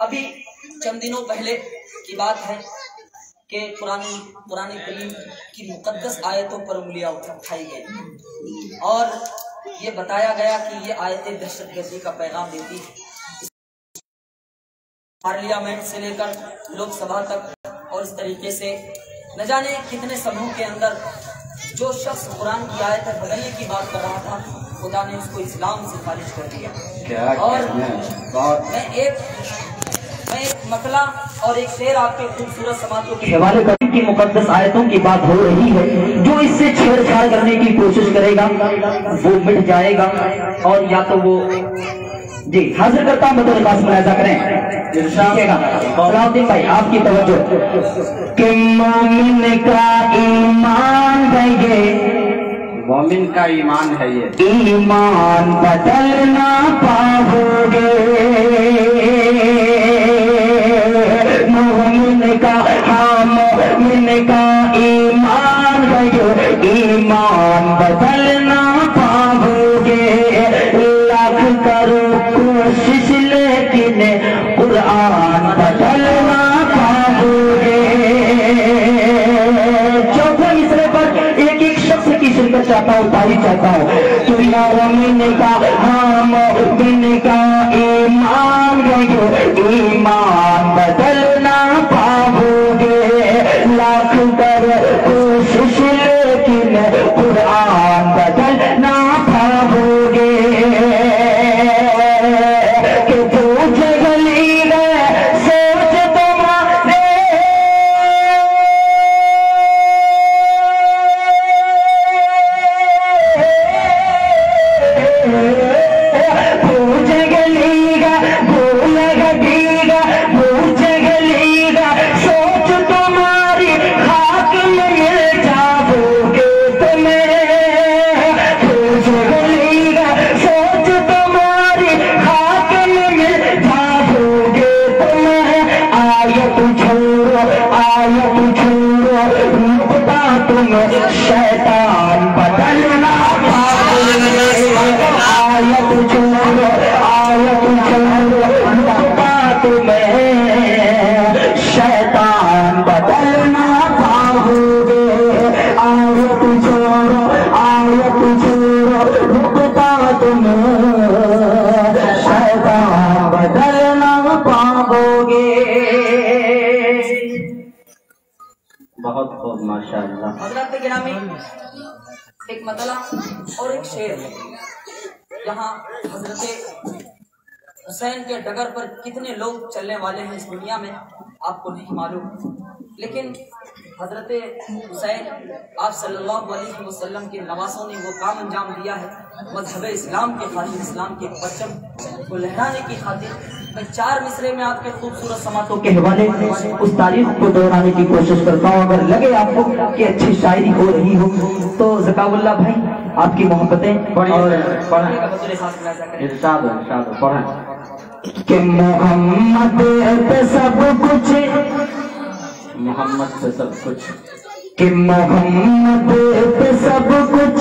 अभी चंद दिनों पहले की बात है कि पुरानी पुरानी करीम की मुकद्दस आयतों पर उंगलियाँ उठाई गई। और ये बताया गया कि ये आयतें दहशत गर्दी का पैगाम देती है। पार्लियामेंट से लेकर लोकसभा तक और इस तरीके से न जाने कितने समूह के अंदर जो शख्स कुरान की आयतें बदलने की बात कर रहा था खुदा ने उसको इस्लाम से खारिज कर दिया। और मैं एक मैं एक मतला और एक शेर आपके खूबसूरत समातों के हवाले करीम की मुकद्दस आयतों की बात हो रही है जो इससे छेड़छाड़ करने की कोशिश करेगा वो मिट जाएगा और या तो वो जी हाजिर करता हूँ बतौर खास मुलाजा करें। सलाउद्दीन भाई आपकी तवज्जो। कि मोमिन का ईमान है ये। मोमिन का ईमान है ये। ईमान बदलना पाओगे। मोमिन का हाँ मोमिन का ईमान है ये। ईमान बदलना शिरकत चाहता हूँ तुम्हारा चाहता का हम मोमिन का तुम्हें शैतान बदलना पाओगे। बहुत खूब माशाल्लाह। हज़रत गिरामी एक मतला और एक शेर। है यहाँ हज़रत हुसैन के डगर पर कितने लोग चलने वाले हैं इस दुनिया में आपको नहीं मालूम। लेकिन हज़रत हुसैन आप सल्लल्लाहु अलैहि वसल्लम के नवासों ने वो काम अंजाम दिया है। मज़हब इस्लाम के खातिर इस्लाम के परचम को लहराने की खातिर मैं चार मिसरे में आपके खूबसूरत समातों के हवाले उस तारीख को दोहराने की कोशिश करता हूँ। अगर लगे आपको कि अच्छी शायरी हो रही हो तो जकाउल्ला भाई आपकी मोहब्बतें कि मोहम्मद पे सब कुछ मोहम्मद से सब कुछ। कि मोहम्मद पे सब कुछ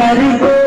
अपने सर को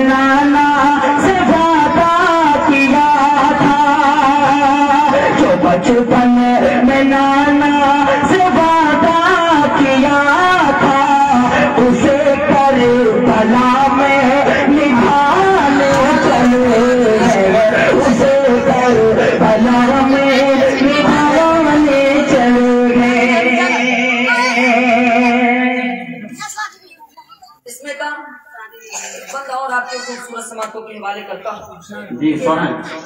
and बंद और आपके खूबसूरत समातों के हवाले करता हूँ।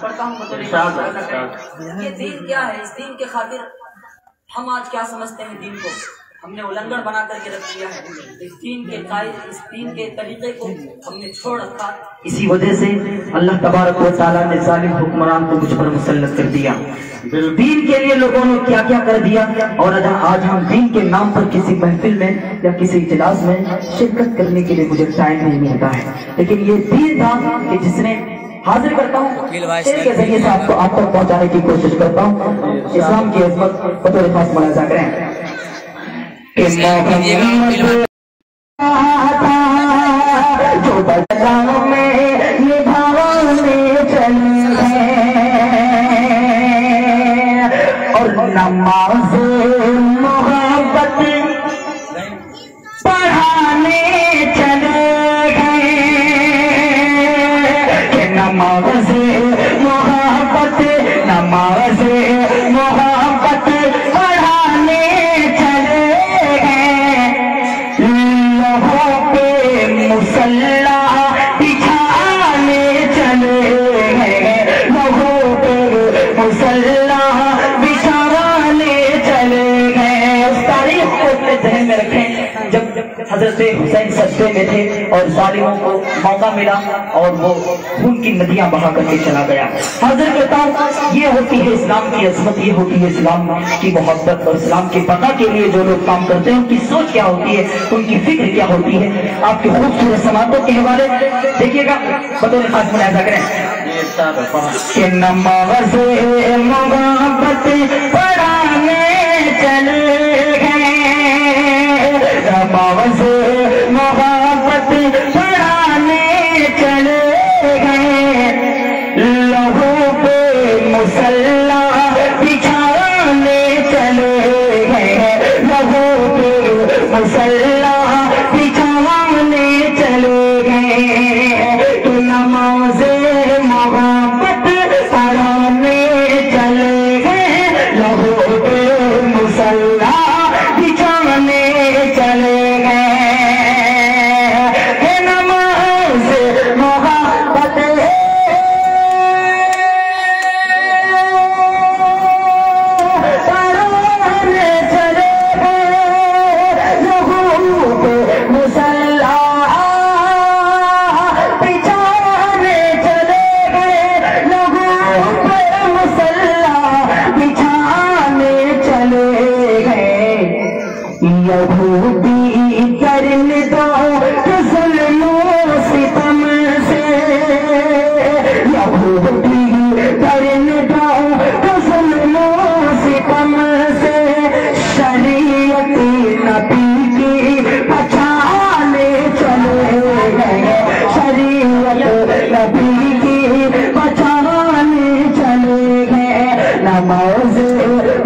पढ़ता हूँ इरशाद। ये दीन क्या है? इस दीन के खातिर हम आज क्या समझते हैं दीन को? हमने उल्लंघन बना करके रख दिया है। इस दीन के इस दीन के तरीके को हमने छोड़ रखा। इसी वजह से अल्लाह तबारक व तआला ने जालिम हुक्मरान को मुझ पर मुसल्लत कर दिया। दीन के लिए लोगों ने क्या क्या कर दिया? और आज आज हम दीन के नाम पर किसी महफिल में या किसी इजलास में शिरकत करने के लिए मुझे टाइम नहीं मिलता है। लेकिन ये दीन था कि जिसने हाजिर करता हूँ के ज़रिए से आपको आप तक पहुँचाने की कोशिश करता हूँ। इस्लाम की अजमत बतौर खास मुलाजा करें। जो बदलाव में निभाने चले हैं और नमाज़ में रखें जब हज़रत हुसैन सस्ते में थे और जालिमों को मौका मिला और वो खून की नदियाँ बहा करके चला गया। हाजिर कहता हूँ ये होती है इस्लाम की अजमत ये होती है इस्लाम की मोहब्बत और इस्लाम के पता के लिए जो लोग काम करते हैं उनकी सोच क्या होती है उनकी फ़िक्र क्या होती है आपके खूबसूरत समातों के हवाले? देखिएगा बतौर खास मुलाजा करें। है, मोहब्बत पढ़ाने चले मुसल्ला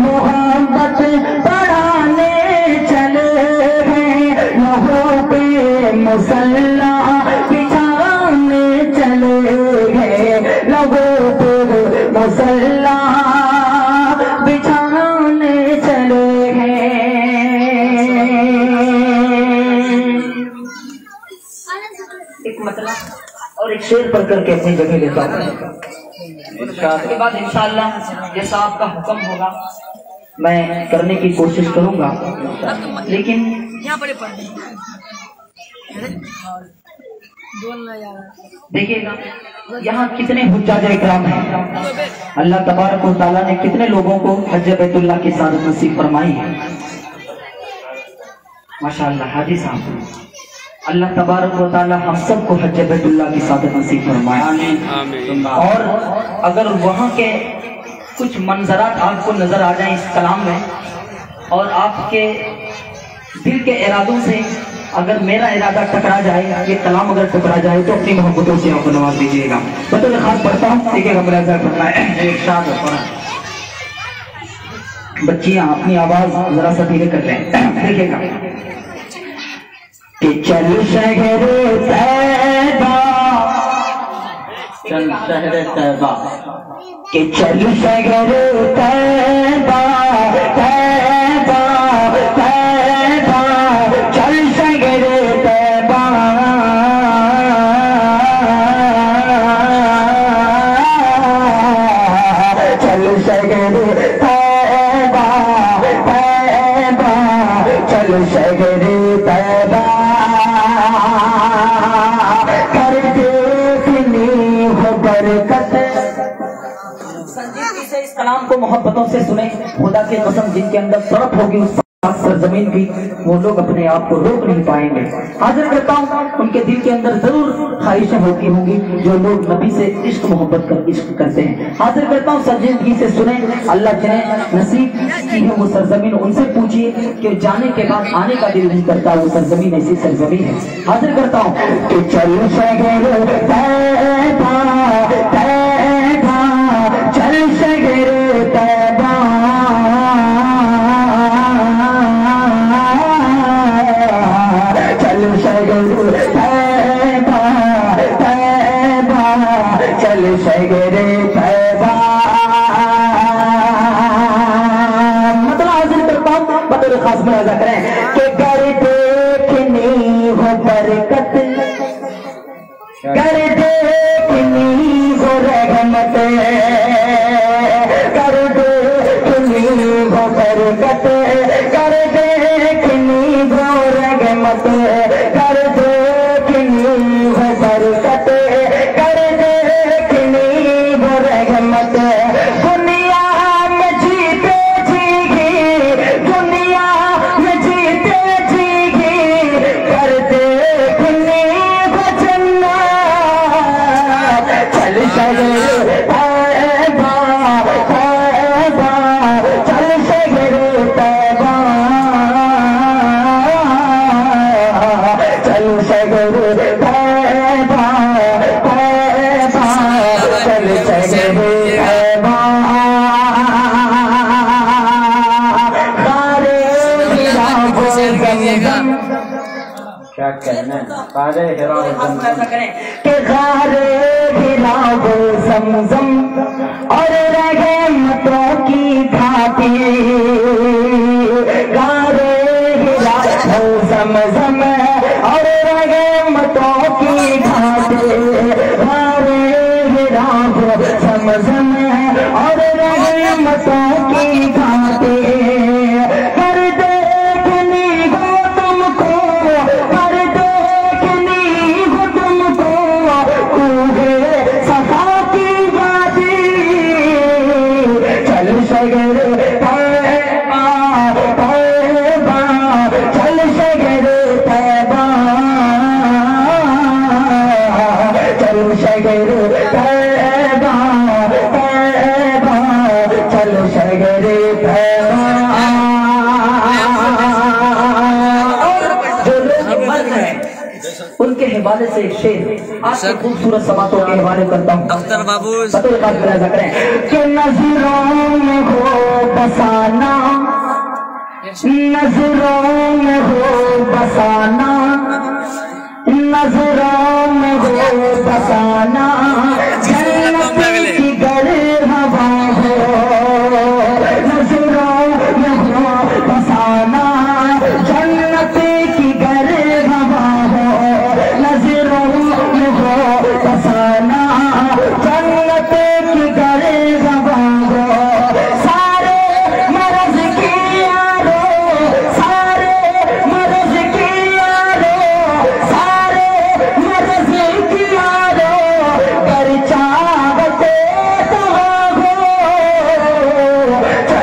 मोहब्बत पढ़ाने चले गए लोगों पे चले गए लोगों पे मुसल्ला चले गए एक मतलब और एक शेर पढ़ करके जगह लेता हूँ। उसके बाद इंशाल्लाह जैसा आपका हुक्म होगा मैं करने की कोशिश करूँगा। लेकिन यहाँ बड़े पढ़ देखिएगा यहाँ कितने हुज्जाज इकराम हैं। अल्लाह तबारक ताला ने कितने लोगों को हज बैतुल्ला की सादत नसीब फरमाई है। माशाअल्लाह हाजी साहब अल्लाह तबारक व ताला हम सबको हज बैतुल्लाह की सादत नसीब फरमाए। और अगर वहाँ के कुछ मंजरात आपको नज़र आ जाए इस कलाम में और आपके दिल के इरादों से अगर मेरा इरादा टकरा जाए ये कलाम अगर टकरा जाए तो अपनी मोहब्बतों से आपको नवाज़ दीजिएगा। मैं तो खास पढ़ता हूँ देखिएगा मेरा जरा पढ़ना है बच्चियाँ अपनी आवाज़ जरा सा धीरे कर लें। देखिएगा। कि चल शहर तैबा। चल शहर तैबा। कि चल शहर तैबा। कलाम को मोहब्बतों से सुने। खुदा की कसम जिनके अंदर तड़प होगी, उस सरजमीन की, वो लोग अपने आप को रोक नहीं पाएँगे। हाजिर करता हूँ, उनके दिल के अंदर ज़रूर ख्वाहिशें होती होंगी, जो लोग नबी से इश्क, मोहब्बत कर इश्क करते हैं। हाजिर करता हूँ, संजीदगी से सुने। अल्लाह जिन्हें नसीब की है, वो सरजमीन उनसे पूछिए कि जाने के बाद आने का दिल नहीं करता, वो सरजमीन ऐसी सरजमीन है। हाजिर करता हूँ खास मुलाजा करें कि कर देखनी हो बरकत। कर देखनी हो रहमत। क्या कहना है? मुलाजा गारे गिराबो समझम और रहे मतों की खाती गारे गिराबो समझम और रहे मतों की घाटी। हवाले से एक शेर आपके खूबसूरत समातों के हवाले करता हूँ। अख्तर बाबू। कि नज़रों में हो बसाना। नज़रों में हो बसाना। नज़रों में हो बसाना।